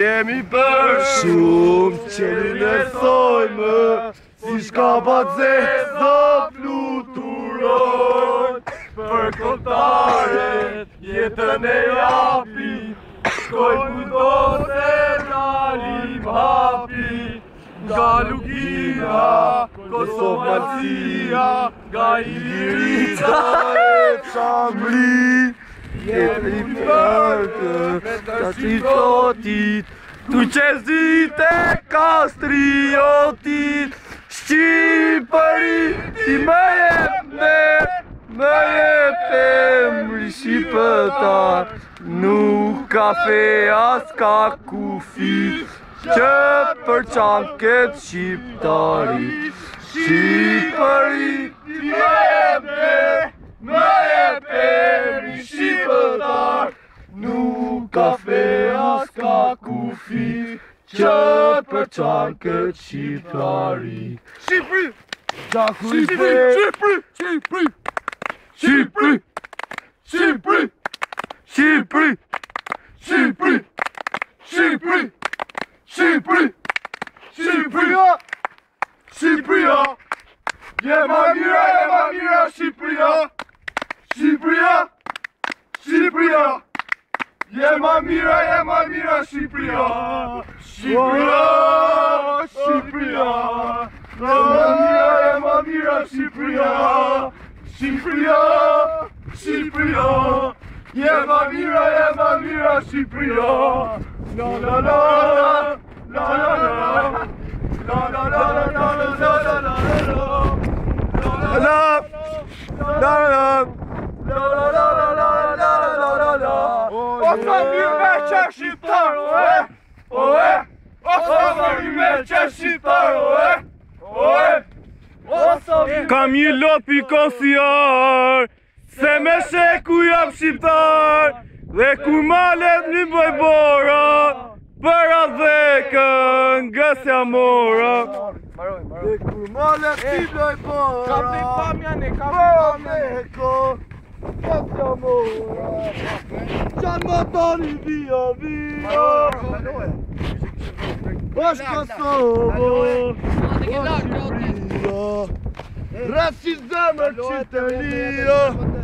Jemi për shumë që e thojmë Si shka pa të zezë dhe pluturon Për këtare jetën e japi Shkoj kujdo se dalim hapi Nga Lugina, Kosovacia Nga Ilirica e Qamri ke pripërë Ta si qotit Tu që zite ka striotit Shqipëri Ti më me Më jetë me Më rishi pëtar Nuk ka fe as ka kufi Që përçan këtë shqiptari Shqipëri ka fe, as ka kufi, që për qarë këtë Shqiptari. Shqipri! Shqipri! Shqipri! Shqipri! Shqipri! Shqipri! Shqipri! Shqipri! Shqipri! Shqipri! Shqipri! Shqipri! Shqipri! Je ma mira, je ma mira, Shqipri! Shqipri! Shqipri! Shqipri! Shqipri! Shqipri! Yeah, yeah, Yeah, yeah, Yeah, yeah, Yemamira, Yemamira, Cypria, Cypria, Cypria, Yemamira, Yemamira, Cypria, Cypria, Cypria, Yemamira, Yemamira, Cypria, la la la, la la la, la la la, la la la, la la la, la la la, la la la, la la la, O sa mi me qa shqiptar, o e O e O sa mi me qa shqiptar, o e O e O sa mi me shqiptar, o e Kam një lot Se me sheku jam shqiptar Dhe ku malet një bëjbora Për atë dhe kën gësja mora Dhe ku malet një bëjbora Kam dhe i pamjane, kam dhe amore! Siamo tornati via, via! Baş kastamonu Baş Rassizden açık deliyor